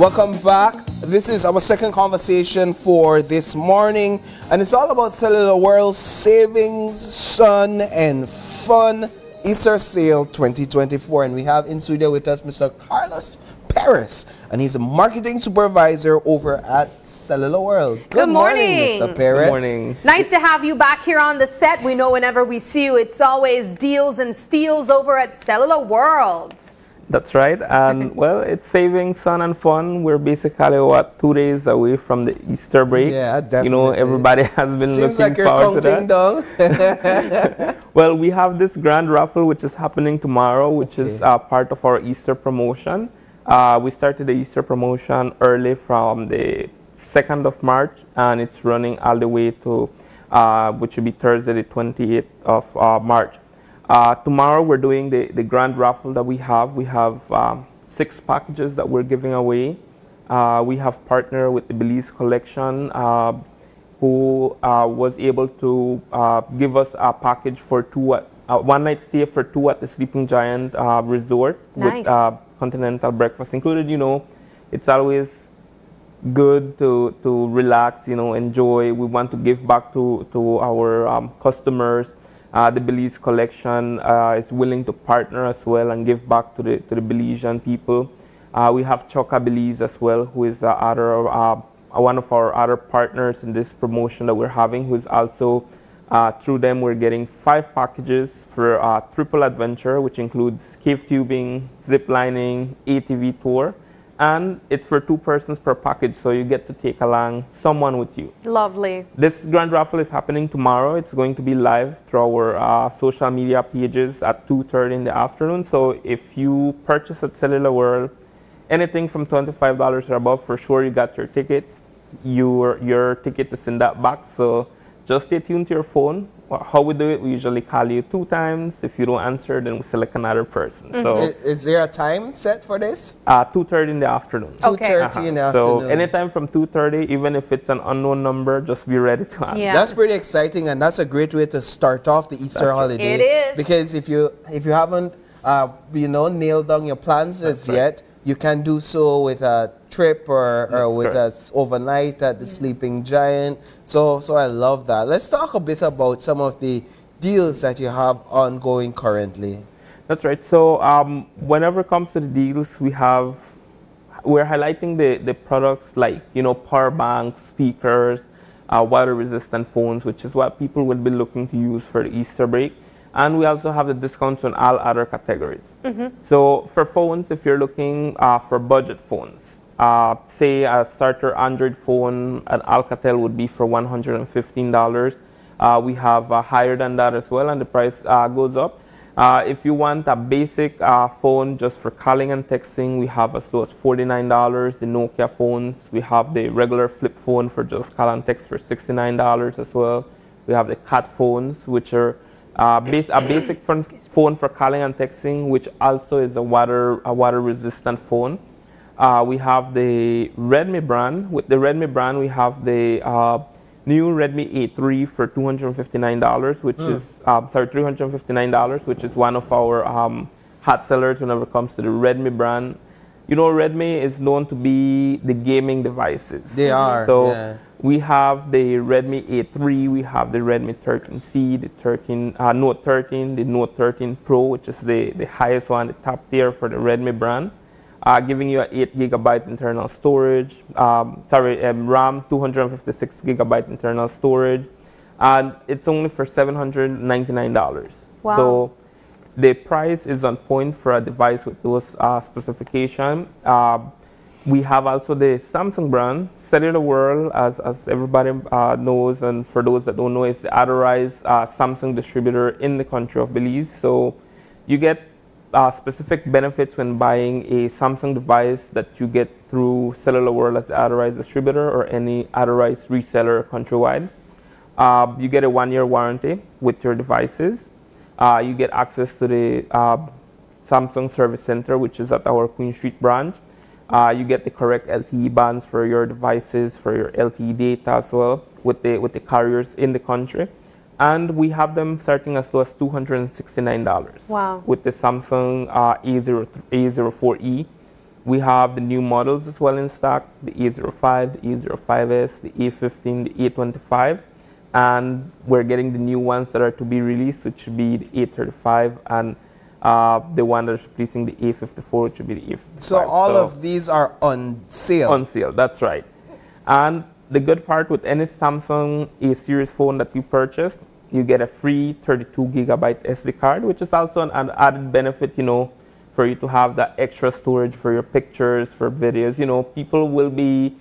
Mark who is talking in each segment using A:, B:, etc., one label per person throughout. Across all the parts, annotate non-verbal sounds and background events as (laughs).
A: Welcome back. This is our second conversation for this morning, and it's all about Cellular World Savings, Sun, and Fun Easter Sale 2024. And we have in studio with us Mr. Carlos Perez, and he's a marketing supervisor over at Cellular World.
B: Good, Good morning.
A: morning, Mr. Perez.
C: Good morning.
B: Nice to have you back here on the set. We know whenever we see you, it's always deals and steals over at Cellular World.
C: That's right. And (laughs) well, it's saving sun and fun. We're basically what two days away from the Easter break.
A: Yeah, definitely.
C: You know, everybody (laughs) has been
A: Seems
C: looking
A: like
C: forward to
A: that. (laughs)
C: well, we have this grand raffle which is happening tomorrow, which okay. is uh, part of our Easter promotion. Uh, we started the Easter promotion early from the 2nd of March, and it's running all the way to, uh, which will be Thursday, the 28th of uh, March. Uh, tomorrow, we're doing the, the grand raffle that we have. We have um, six packages that we're giving away. Uh, we have partnered with the Belize Collection, uh, who was able to give us a package for two at, one night stay for two at the Sleeping Giant Resort
B: nice.
C: with continental breakfast included. You know, it's always good to, to relax, you know, enjoy. We want to give back to, to our um, customers. Uh, the Belize collection uh, is willing to partner as well and give back to the, to the Belizean people. Uh, we have Chukka Belize as well, who is other, uh, one of our other partners in this promotion that we're having, who is also, uh, through them, we're getting five packages for uh, triple adventure, which includes cave tubing, zip lining, ATV tour, and it's for two persons per package, so you get to take along someone with you.
B: Lovely.
C: This grand raffle is happening tomorrow. It's going to be live through our uh, social media pages at 2.30 in the afternoon. So if you purchase at Cellular World, anything from $25 or above, for sure you got your ticket. Your, your ticket is in that box, so just stay tuned to your phone how we do it, we usually call you two times. If you don't answer, then we select another person. Mm -hmm. So,
A: is, is, there a time set for this?
C: Uh, two thirty in the afternoon.
A: Two thirty uh -huh. in the
C: afternoon. So anytime from two thirty, even if it's an unknown number, just be ready to answer.
A: Yeah. That's pretty exciting, and that's a great way to start off the Easter that's holiday.
B: It is
A: because if you if you haven't uh, you know nailed down your plans as right. yet you can do so with a trip or, or with us overnight at the Sleeping Giant. So, so I love that. Let's talk a bit about some of the deals that you have ongoing currently.
C: That's right. So um, whenever it comes to the deals, we have we're highlighting the, the products like you know power banks, speakers, uh, water resistant phones, which is what people will be looking to use for the Easter break. And we also have the discounts on all other categories. Mm -hmm. So for phones, if you're looking uh, for budget phones, uh, say a starter Android phone at Alcatel would be for $115. Uh, we have uh, higher than that as well, and the price uh, goes up. Uh, if you want a basic phone just for calling and texting, we have as low as $49. The Nokia phones, we have the regular flip phone for just call and text for $69 as well. We have the cat phones, which are uh, base, a basic phone, phone for calling and texting, which also is a water, a water resistant phone. Uh, we have the Redmi brand. With the Redmi brand, we have the uh, new Redmi A3 for $259, which mm. is, uh, sorry, $359, which is one of our um, hot sellers whenever it comes to the Redmi brand. You know, Redmi is known to be the gaming devices.
A: They are.
C: So
A: yeah.
C: we have the Redmi A3, we have the Redmi 13C, the 13, uh, Note 13, the Note 13 Pro, which is the, the highest one, the top tier for the Redmi brand. Uh, giving you an 8 gigabyte internal storage, um, sorry, um, RAM, 256 gigabyte internal storage, and it's only for $799.
B: Wow.
C: So the price is on point for a device with those uh, specifications. Uh, we have also the Samsung brand, Cellular World, as, as everybody uh, knows, and for those that don't know, is the authorized uh, Samsung distributor in the country of Belize. So you get uh, specific benefits when buying a Samsung device that you get through Cellular World as the authorized distributor or any authorized reseller countrywide. Uh, you get a one-year warranty with your devices. Uh, you get access to the uh, Samsung Service Center, which is at our Queen Street branch. Uh, you get the correct LTE bands for your devices, for your LTE data as well, with the, with the carriers in the country. And we have them starting as low as $269.
B: Wow.
C: With the Samsung uh, A0, A04E. We have the new models as well in stock, the A05, the A05S, the A15, the A25, and we're getting the new ones that are to be released, which should be the A35 and uh, the one that's replacing the A54, which would be the A55.
A: So all so of these are on sale?
C: On sale, that's right. And the good part with any Samsung A series phone that you purchase, you get a free 32 gigabyte SD card, which is also an, added benefit, you know, for you to have that extra storage for your pictures, for videos. You know, people will be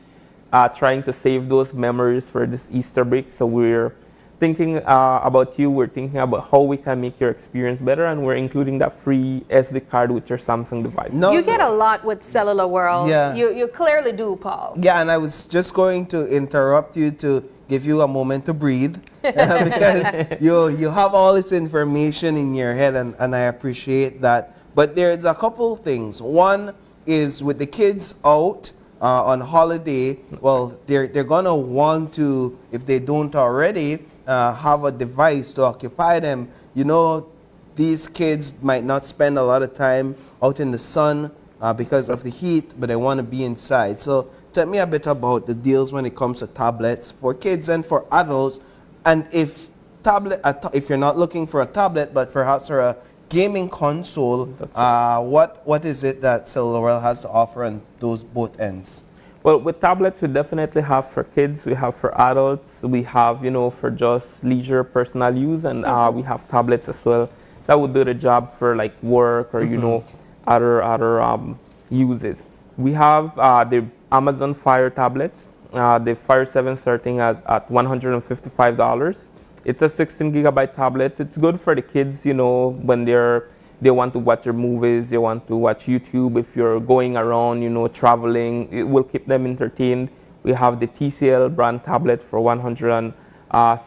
C: uh, trying to save those memories for this Easter break, so we're thinking uh, about you. We're thinking about how we can make your experience better, and we're including that free SD card with your Samsung device.
B: No, you get a lot with Cellular World. Yeah. You, you clearly do, Paul.
A: Yeah, and I was just going to interrupt you to give you a moment to breathe (laughs) because (laughs) you, you have all this information in your head, and, and I appreciate that. But there's a couple things. One is with the kids out, uh, on holiday, well, they're, they're going to want to, if they don't already, uh, have a device to occupy them. You know, these kids might not spend a lot of time out in the sun uh, because of the heat, but they want to be inside. So tell me a bit about the deals when it comes to tablets for kids and for adults. And if tablet, if you're not looking for a tablet, but perhaps for a gaming console, uh, what what is it that Cellular World has to offer on those both ends?
C: Well, with tablets, we definitely have for kids, we have for adults, we have, you know, for just leisure personal use, and uh, mm-hmm. we have tablets as well that would do the job for like work or, you mm-hmm. know, other, other um, uses. We have uh, the Amazon Fire tablets, uh, the Fire 7 starting at, at $155. It's a 16 gigabyte tablet. It's good for the kids, you know, when they're they want to watch your movies, they want to watch YouTube. If you're going around, you know, traveling, it will keep them entertained. We have the TCL brand tablet for $169, uh,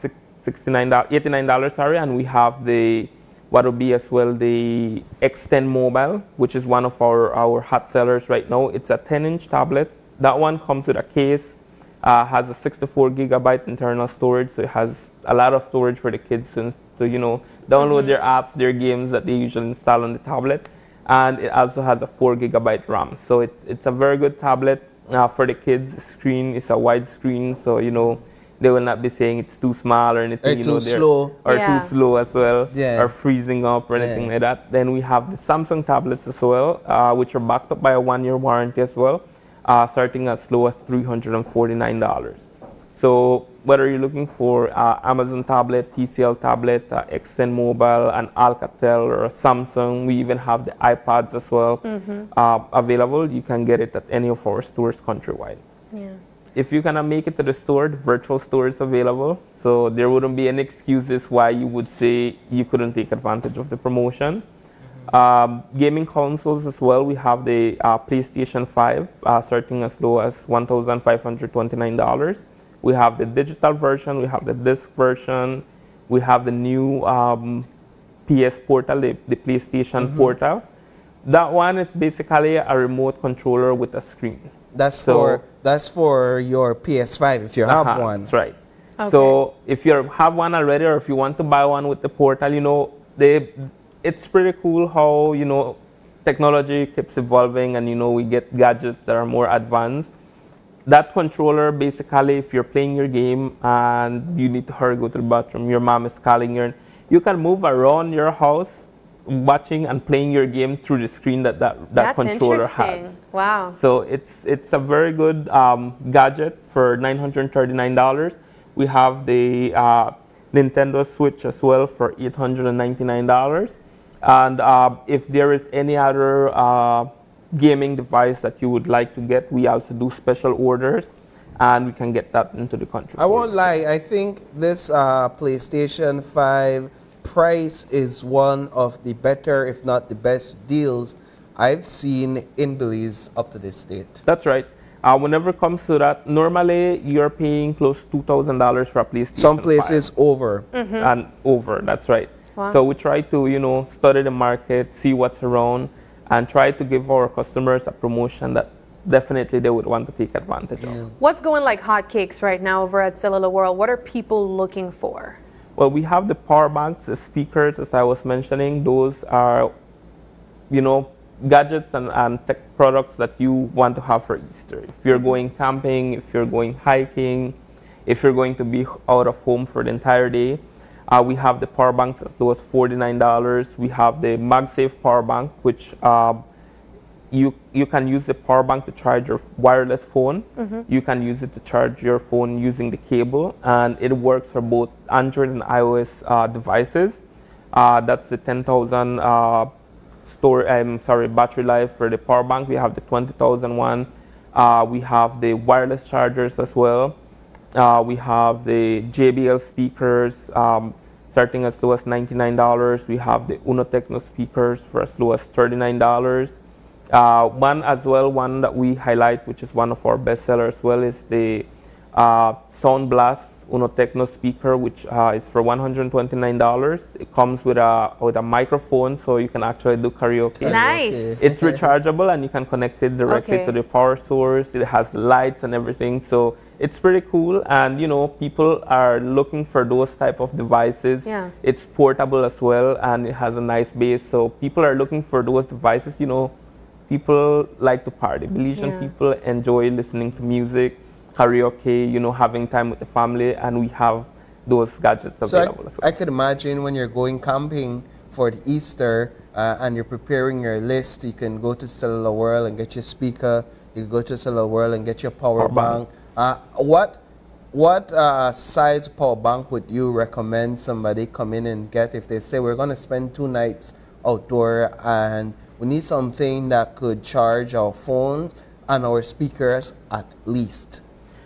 C: $89, sorry, and we have the what will be as well the Extend Mobile, which is one of our, our hot sellers right now. It's a 10-inch tablet. That one comes with a case, uh, has a 64 gigabyte internal storage, so it has a lot of storage for the kids to, to you know, download mm-hmm. their apps, their games that they usually install on the tablet. And it also has a 4 gigabyte RAM. So it's, it's a very good tablet uh, for the kids. Screen is a wide screen, so you know they will not be saying it's too small or anything.
A: Or
C: you
A: too
C: know,
A: slow.
C: Or yeah. too slow as well. Yeah. Or freezing up or anything yeah. like that. Then we have the Samsung tablets as well, uh, which are backed up by a one-year warranty as well, uh, starting as low as $349. So whether you're looking for uh, Amazon tablet, TCL tablet, uh, Extend Mobile, an Alcatel or a Samsung, we even have the iPads as well mm-hmm. uh, available. You can get it at any of our stores countrywide. Yeah. If you cannot make it to the store, the virtual store is available. So there wouldn't be any excuses why you would say you couldn't take advantage of the promotion. Mm-hmm. Um, gaming consoles as well, we have the uh, PlayStation 5 uh, starting as low as $1,529. We have the digital version, we have the disc version, we have the new um, PS Portal, the, the PlayStation mm-hmm. Portal. That one is basically a remote controller with a screen.
A: That's so, for that's for your PS5 if you have uh-huh, one.
C: That's right. Okay. So if you have one already, or if you want to buy one with the Portal, you know they, it's pretty cool how you know technology keeps evolving, and you know we get gadgets that are more advanced that controller basically if you're playing your game and you need to hurry go to the bathroom your mom is calling you you can move around your house watching and playing your game through the screen that that, that
B: That's
C: controller has.
B: wow.
C: So it's it's a very good um, gadget for $939 we have the uh, Nintendo Switch as well for $899 and uh, if there is any other uh, gaming device that you would like to get, we also do special orders and we can get that into the country.
A: I won't lie, I think this uh, PlayStation 5 price is one of the better, if not the best deals I've seen in Belize up to this date.
C: That's right. Uh, whenever it comes to that, normally you're paying close to $2,000 for a PlayStation
A: Some places
C: 5.
A: over.
C: Mm -hmm. And over, that's right. Wow. So we try to, you know, study the market, see what's around, and try to give our customers a promotion that definitely they would want to take advantage of.
B: What's going like hotcakes right now over at Cellular World? What are people looking for?
C: Well, we have the power banks, the speakers, as I was mentioning. Those are, you know, gadgets and, and tech products that you want to have for Easter. If you're going camping, if you're going hiking, if you're going to be out of home for the entire day, uh, we have the power banks as low as $49. We have the MagSafe power bank, which uh, you, you can use the power bank to charge your wireless phone. You can use it to charge your phone using the cable, and it works for both Android and iOS uh, devices. Uh, that's the 10,000 uh, store. I'm sorry, battery life for the power bank. We have the 20,000 one. Uh, we have the wireless chargers as well. Uh, we have the JBL speakers um, starting as low as $99. We have the Uno Techno speakers for as low as $39. Uh, one as well, one that we highlight, which is one of our best sellers as well, is the uh, Sound Blast Uno Techno speaker, which uh, is for $129. It comes with a with a microphone, so you can actually do karaoke.
B: Nice.
C: It's rechargeable and you can connect it directly
B: Okay.
C: to the power source. It has lights and everything, so it's pretty cool. And you know, people are looking for those type of devices.
B: Yeah.
C: It's portable as well, and it has a nice base. So people are looking for those devices. You know, people like to party. Belizean
B: Yeah.
C: people enjoy listening to music, karaoke. You know, having time with the family, and we have those gadgets
A: So
C: available as
A: I,
C: well.
A: I could imagine when you're going camping for the Easter uh, and you're preparing your list, you can go to Cellular World and get your speaker. You can go to Cellular World and get your power,
C: Power bank.
A: bank. Uh, what what uh, size power bank would you recommend somebody come in and get if they say we're going to spend two nights outdoor and we need something that could charge our phones and our speakers at least?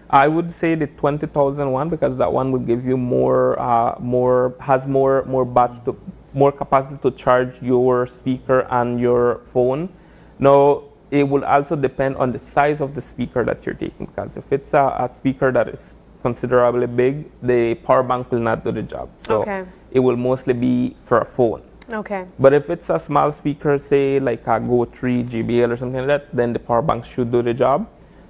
C: I would say the 20,000 one because that one will give you more, uh, more has more more batch to, more capacity to charge your speaker and your phone. Now it will also depend on the size of the speaker that you're taking because if it's a, a speaker that is considerably big, the power bank will not do the job. So
B: Okay.
C: it will mostly be for a phone.
B: Okay.
C: But if it's a small speaker, say like a Go 3 JBL or something like that, then the power bank should do the job.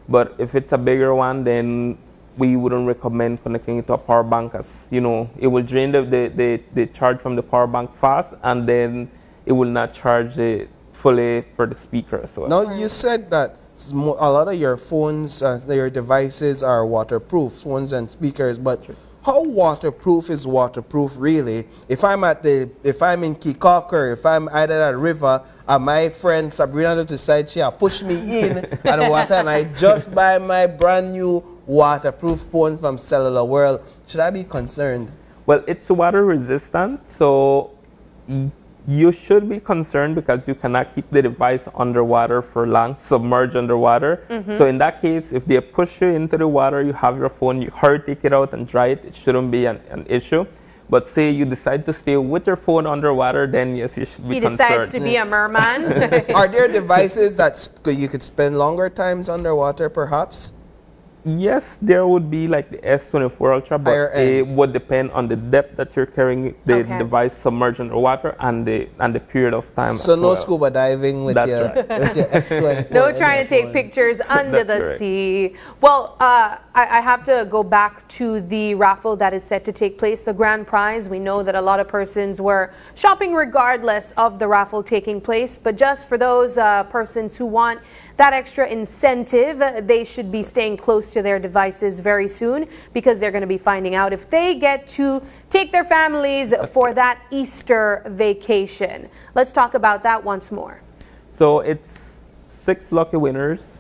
C: But if it's a bigger one, then we wouldn't recommend connecting it to a power bank as, you know, it will drain the, the, the, the charge from the power bank fast and then it will not charge it fully for the speaker as well.
A: Now you said that a lot of your phones, uh, your devices are waterproof, phones and speakers. But how waterproof is waterproof really? If I'm at the, if I'm in Caye Caulker, if I'm either at a river, and my friend Sabrina decide she push me in (laughs) at the water, and I just buy my brand new waterproof phone from Cellular World, should I be concerned?
C: Well, it's water resistant, so you should be concerned because you cannot keep the device underwater for long, submerged underwater. Mm-hmm. So in that case, if they push you into the water, you have your phone, you hurry take it out and dry it, it shouldn't be an, an issue. But say you decide to stay with your phone underwater, then yes, you should be
B: He
C: concerned.
B: decides to be a merman. (laughs)
A: Are there (laughs) devices that you could spend longer times underwater, perhaps?
C: Yes, there would be like the S24 Ultra, but
A: Higher
C: it
A: end.
C: would depend on the depth that you're carrying the
B: Okay.
C: device submerged underwater and the and the period of time.
A: So no
C: well.
A: scuba diving with
C: That's
A: your
C: right.
A: with your (laughs) S24.
B: No trying to take
A: phone.
B: pictures under
C: That's
B: the
C: right.
B: sea. Well, uh, I, I have to go back to the raffle that is set to take place, the grand prize. We know that a lot of persons were shopping regardless of the raffle taking place, but just for those uh, persons who want that extra incentive, they should be staying close to their devices very soon because they're going to be finding out if they get to take their families for that Easter vacation. Let's talk about that once more.
C: So it's six lucky winners.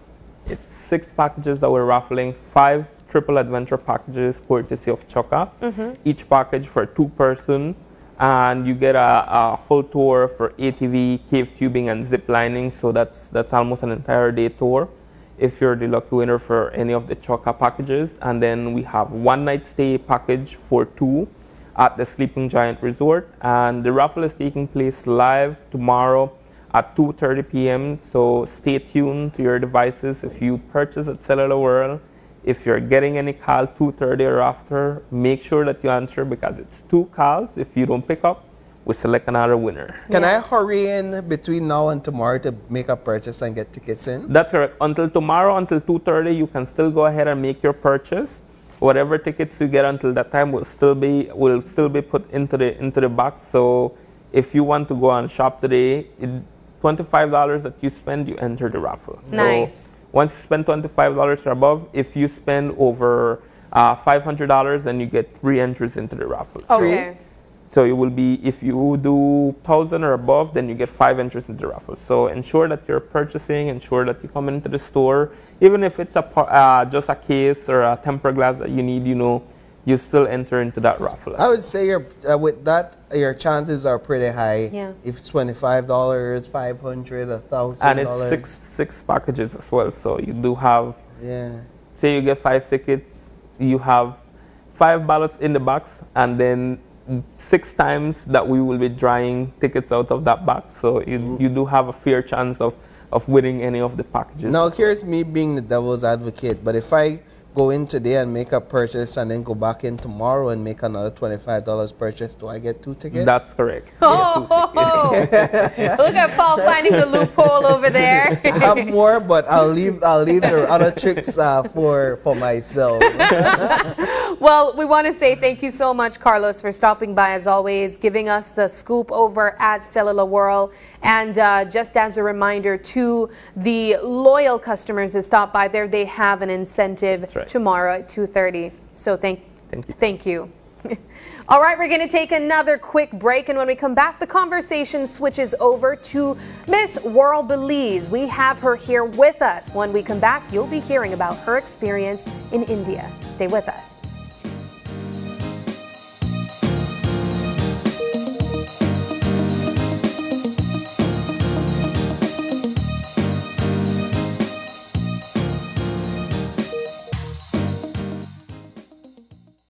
C: Six packages that we're raffling. Five triple adventure packages courtesy of Chukka. Mm-hmm. Each package for two person. And you get a, a full tour for ATV, cave tubing, and zip lining. So that's that's almost an entire day tour. If you're the lucky winner for any of the Chukka packages, and then we have one night stay package for two at the Sleeping Giant Resort, and the raffle is taking place live tomorrow at 2:30 p.m. So stay tuned to your devices if you purchase at Cellular World. If you're getting any call 2:30 or after, make sure that you answer because it's two calls. If you don't pick up, we select another winner.
A: Can I hurry in between now and tomorrow to make a purchase and get tickets in?
C: That's correct. Until tomorrow, until 2:30, you can still go ahead and make your purchase. Whatever tickets you get until that time will still be will still be put into the into the box. So if you want to go and shop today, it, $25 that you spend, you enter the raffle. So
B: Nice.
C: once you spend $25 or above, if you spend over uh, $500, then you get three entries into the raffle. So-
B: Okay.
C: So it will be if you do thousand or above, then you get five entries into the raffle. So ensure that you're purchasing, ensure that you come into the store, even if it's a uh, just a case or a temper glass that you need, you know, you still enter into that raffle.
A: I would say your uh, with that your chances are pretty high.
B: Yeah.
A: If it's twenty five dollars, five hundred, a thousand
C: and it's six six packages as well. So you do have,
A: Yeah.
C: say you get five tickets, you have five ballots in the box, and then six times that we will be drawing tickets out of that box. So you you do have a fair chance of of winning any of the packages.
A: Now here's me being the devil's advocate, but if I go in today and make a purchase and then go back in tomorrow and make another twenty five dollars purchase, do I get two tickets?
C: That's correct. (laughs)
B: Oh, look at Paul finding the loophole over there. (laughs)
A: I have more, but I'll leave I'll leave the other tricks uh, for for myself. (laughs)
B: Well, we want to say thank you so much, Carlos, for stopping by as always, giving us the scoop over at Cellular World. And uh, just as a reminder to the loyal customers that stop by there, they have an incentive
C: right.
B: tomorrow at 2.30. So thank,
C: Thank you.
B: Thank you. (laughs) All right, we're going to take another quick break, and when we come back, the conversation switches over to Miss World Belize. We have her here with us. When we come back, you'll be hearing about her experience in India. Stay with us.